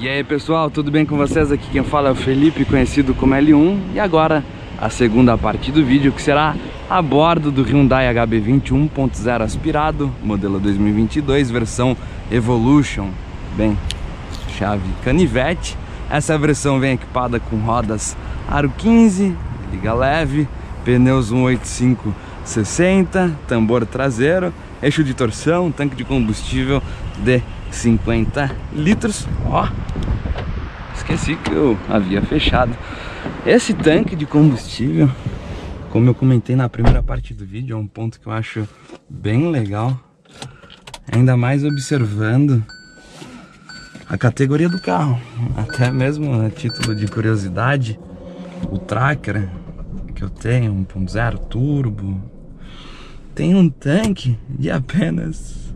E aí pessoal, tudo bem com vocês? Aqui quem fala é o Felipe, conhecido como L1 E agora a segunda parte do vídeo que será a bordo do Hyundai HB20 1.0 aspirado Modelo 2022, versão Evolution. Bem, chave canivete. Essa versão vem equipada com rodas aro 15, liga leve Pneus 185 60, tambor traseiro Eixo de torção, tanque de combustível de 50 litros. Ó, esqueci que eu havia fechado. Esse tanque de combustível, como eu comentei na primeira parte do vídeo, é um ponto que eu acho bem legal. Ainda mais observando a categoria do carro. Até mesmo a título de curiosidade, o Tracker que eu tenho, 1.0 turbo, tem um tanque de apenas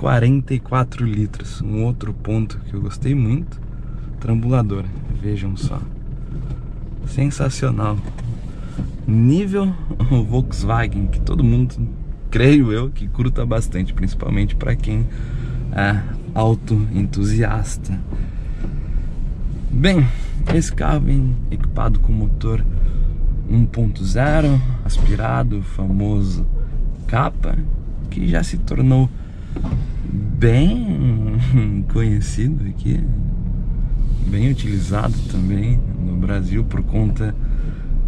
44 litros. Um outro ponto que eu gostei muito, trambuladora. Vejam só. Sensacional. Nível Volkswagen, que todo mundo, creio eu, que curta bastante, principalmente para quem é auto entusiasta. Bem, esse carro vem equipado com motor 1.0 aspirado, famoso capa, que já se tornou bem conhecido aqui, bem utilizado também no Brasil por conta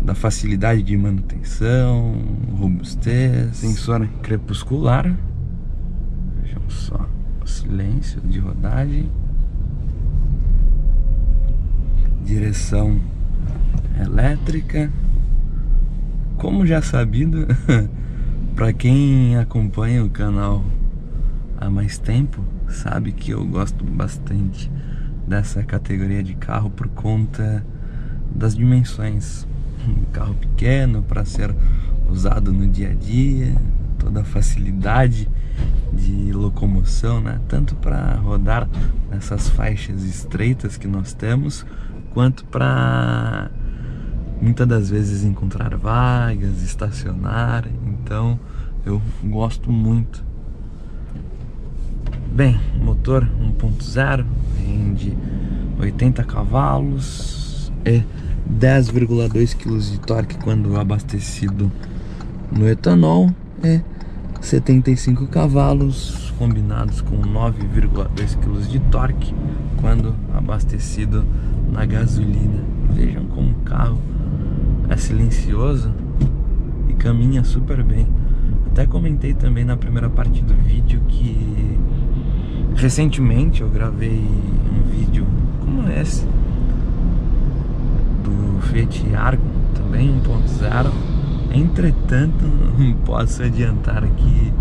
da facilidade de manutenção, robustez, sensor crepuscular. Vejam só, o silêncio de rodagem, direção elétrica. Como já sabido, para quem acompanha o canal há mais tempo sabe que eu gosto bastante dessa categoria de carro por conta das dimensões. Um carro pequeno para ser usado no dia a dia, toda a facilidade de locomoção, né? Tanto para rodar nessas faixas estreitas que nós temos, quanto para muitas das vezes encontrar vagas, estacionar. Então, eu gosto muito Bem, motor 1.0 rende 80 cavalos e 10,2 kg de torque quando abastecido no etanol e 75 cavalos combinados com 9,2 kg de torque quando abastecido na gasolina. Vejam como o carro é silencioso e caminha super bem. Até comentei também na primeira parte do vídeo que Recentemente eu gravei um vídeo como esse do Fiat Argo, também 1.0. Entretanto, posso adiantar aqui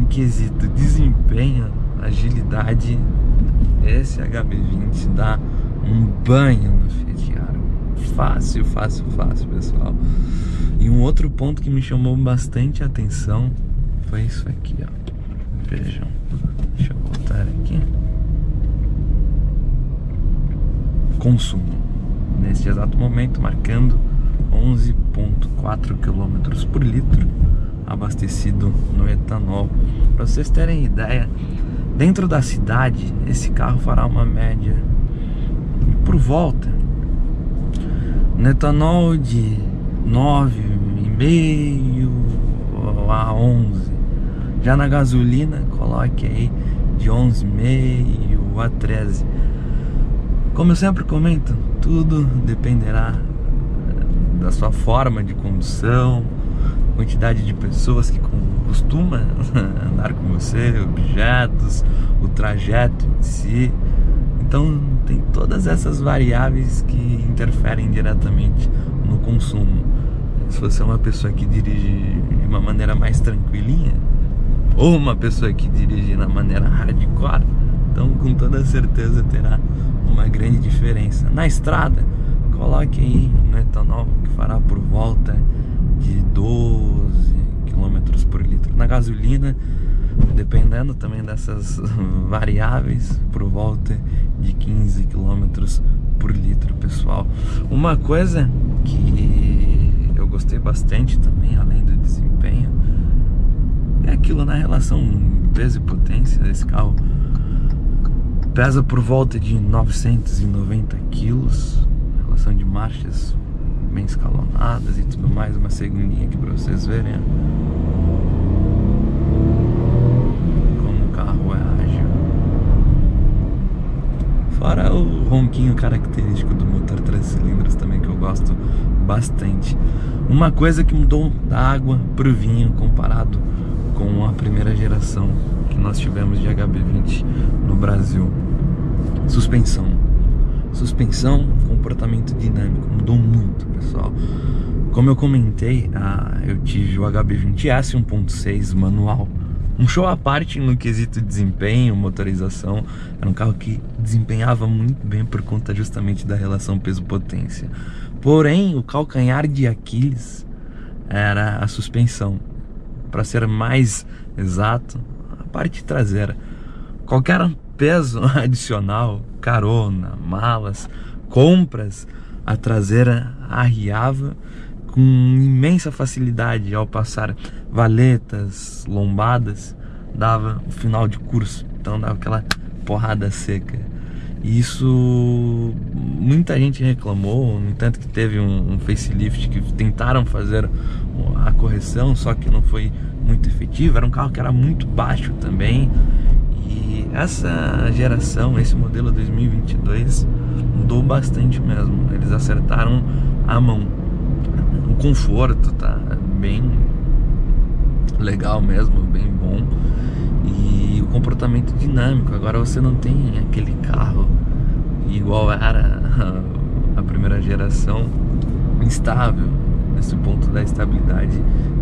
em quesito desempenho, agilidade, esse HB20 dá um banho no Fiat Argo. Fácil, fácil, fácil, pessoal. E um outro ponto que me chamou bastante atenção foi isso aqui, ó. Deixa eu botar aqui. Consumo. Neste exato momento, marcando 11,4 km por litro, abastecido no etanol. Para vocês terem ideia, dentro da cidade, esse carro fará uma média por volta no etanol de 9,5 a 11. Já na gasolina, coloque aí de 11,5 a 13. Como eu sempre comento, tudo dependerá da sua forma de condução, quantidade de pessoas que costuma andar com você, objetos, o trajeto em si. Então tem todas essas variáveis que interferem diretamente no consumo. Se você é uma pessoa que dirige de uma maneira mais tranquilinha, ou uma pessoa que dirige na maneira hardcore, então com toda certeza terá uma grande diferença. Na estrada, coloque aí no etanol que fará por volta de 12 km por litro. Na gasolina, dependendo também dessas variáveis, por volta de 15 km por litro, pessoal. Uma coisa que eu gostei bastante também, além do desempenho, aquilo na relação peso e potência desse carro pesa por volta de 990 quilos, relação de marchas bem escalonadas e tudo mais, uma segundinha aqui para vocês verem como o carro é ágil. Fora o ronquinho característico do motor 3 cilindros também que eu gosto bastante. Uma coisa que mudou da água pro vinho comparado com a primeira geração que nós tivemos de HB20 no Brasil. Suspensão. Suspensão, comportamento dinâmico, mudou muito, pessoal. Como eu comentei, ah, eu tive o HB20S 1.6 manual. Um show à parte no quesito desempenho, motorização. Era um carro que desempenhava muito bem por conta justamente da relação peso-potência. Porém, o calcanhar de Aquiles era a suspensão. Para ser mais exato, a parte traseira. Qualquer peso adicional, carona, malas, compras, a traseira arriava com imensa facilidade ao passar valetas, lombadas, dava o final de curso, então dava aquela porrada seca. E isso muita gente reclamou, no entanto que teve um, um, facelift que tentaram fazer a correção, só que não foi muito efetivo. Era um carro que era muito baixo também. E essa geração, esse modelo 2022 mudou bastante mesmo. Eles acertaram a mão. O conforto tá bem legal mesmo, bem bom e o comportamento dinâmico. Agora você não tem aquele carro igual era a primeira geração instável. Nesse ponto da estabilidade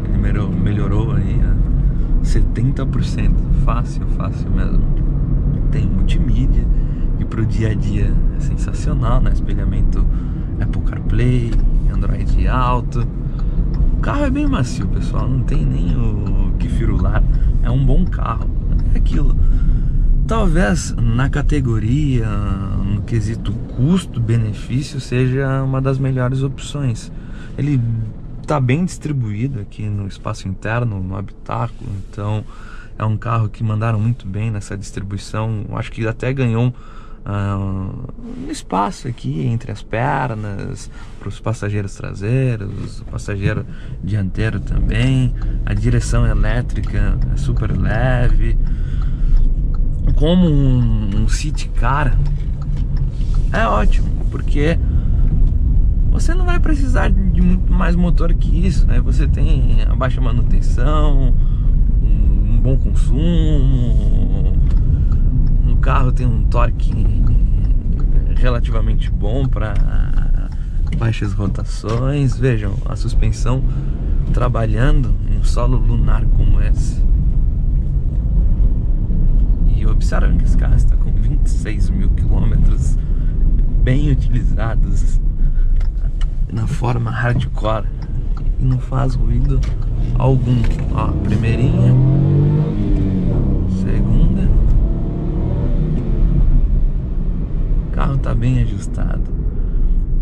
ele melhorou, melhorou aí a 70%. Fácil, fácil mesmo. Tem multimídia e pro dia a dia é sensacional, né? Espelhamento Apple CarPlay, Android alto. O carro é bem macio, pessoal. Não tem nem o que firular. É um bom carro é aquilo. Talvez na categoria, quesito custo-benefício, seja uma das melhores opções. Ele está bem distribuído aqui no espaço interno, no habitáculo, então é um carro que mandaram muito bem nessa distribuição. Acho que até ganhou um espaço aqui entre as pernas, para os passageiros traseiros, o passageiro dianteiro também. A direção elétrica é super leve como um, um City Car é ótimo, porque você não vai precisar de muito mais motor que isso, né? Você tem a baixa manutenção, um, bom consumo, um carro tem um torque relativamente bom para baixas rotações. Vejam a suspensão trabalhando em um solo lunar como esse. Observem que esse carro está com 26 mil quilômetros bem utilizados na forma hardcore e não faz ruído algum. Ó, primeirinha, segunda, o carro tá bem ajustado,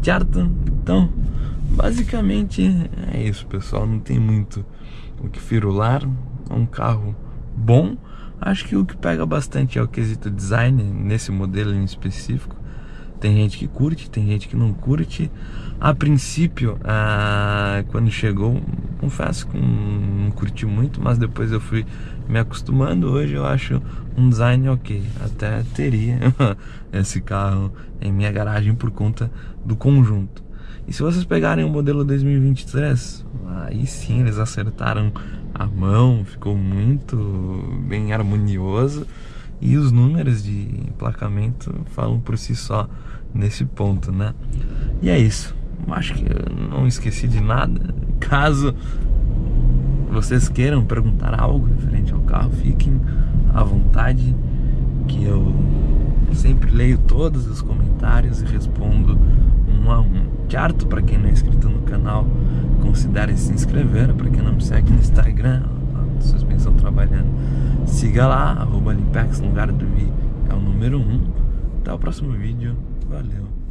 certo? Então, basicamente é isso, pessoal. Não tem muito o que firular. É um carro bom Acho que o que pega bastante é o quesito design nesse modelo em específico. Tem gente que curte, tem gente que não curte. A princípio, ah, quando chegou, confesso que não curti muito, mas depois eu fui me acostumando. Hoje eu acho um design ok. Até teria esse carro em minha garagem por conta do conjunto. E se vocês pegarem o modelo 2023, aí sim eles acertaram a mão, ficou muito bem harmonioso e os números de emplacamento falam por si só nesse ponto, né? E é isso. Acho que eu não esqueci de nada. Caso vocês queiram perguntar algo referente ao carro, fiquem à vontade que eu sempre leio todos os comentários e respondo um a um. Certo? Para quem não é inscrito no canal, considere se inscrever. Para quem não me segue no Instagram, Suspensão Trabalhando, siga lá, arroba Limpex, lugar do Vi é o número 1. Um. Até o próximo vídeo. Valeu.